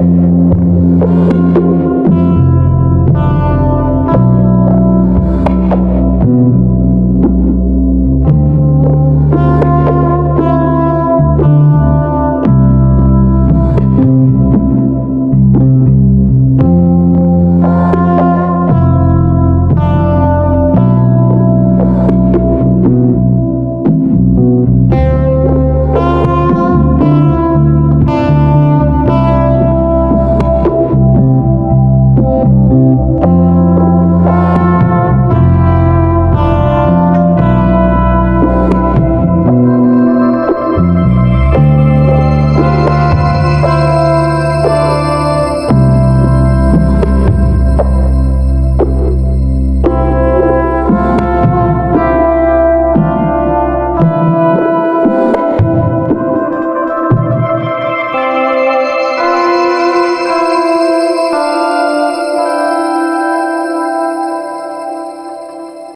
you.